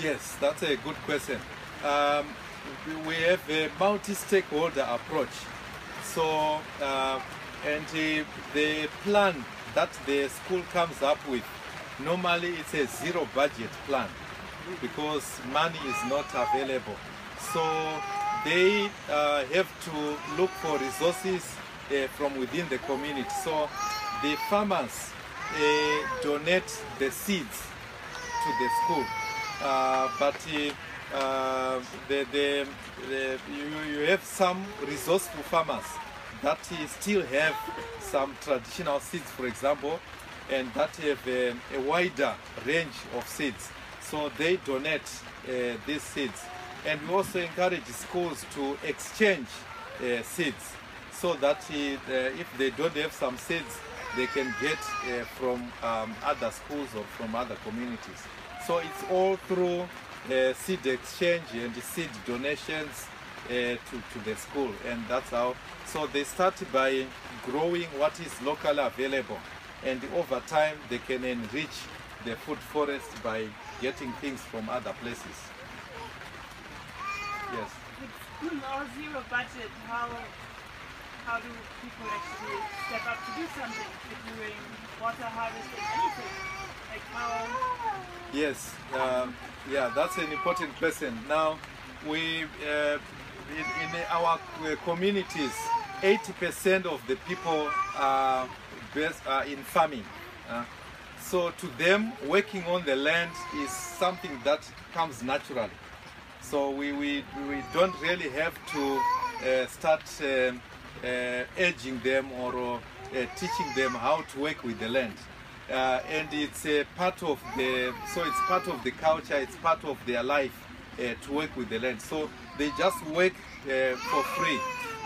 Yes, that's a good question. Um, we have a multi-stakeholder approach. So, uh, and uh, the plan that the school comes up with, normally it's a zero budget plan because money is not available. So they uh, have to look for resources uh, from within the community. So the farmers uh, donate the seeds to the school. Uh, but uh, the, the, the, you, you have some resourceful farmers that still have some traditional seeds, for example, and that have a, a wider range of seeds. So they donate uh, these seeds. And we also encourage schools to exchange uh, seeds so that uh, if they don't have some seeds, they can get uh, from um, other schools or from other communities. So it's all through uh, seed exchange and seed donations uh, to, to the school. And that's how so they start by growing what is locally available. And over time they can enrich the food forest by getting things from other places. Yes. With all zero budget, how how do people actually step up to do something? If doing water harvesting, anything? Like how? Yes, um, yeah, that's an important question. Now, we uh, in, in our uh, communities, 80% of the people are, are in farming. uh, so to them, working on the land is something that comes naturally. So we, we, we don't really have to uh, start um, urging them or uh, teaching them how to work with the land. Uh, and it's a part of the, so it's part of the culture, it's part of their life uh, to work with the land. So they just work uh, for free.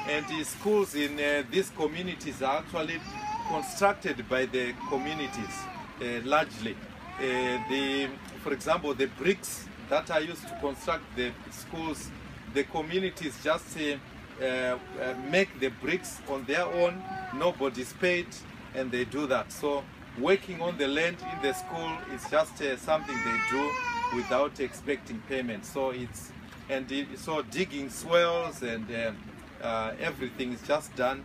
And the schools in uh, these communities are actually constructed by the communities uh, largely. Uh, the, for example, the bricks that are used to construct the schools, the communities just uh, uh, uh, make the bricks on their own, nobody's paid, and they do that. So working on the land in the school is just uh, something they do without expecting payment. So it's and it, so digging swales and um, uh, everything is just done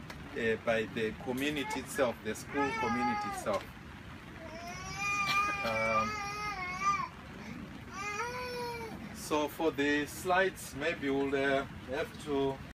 by the community itself, the school community itself. Um, so for the slides, maybe we'll uh, have to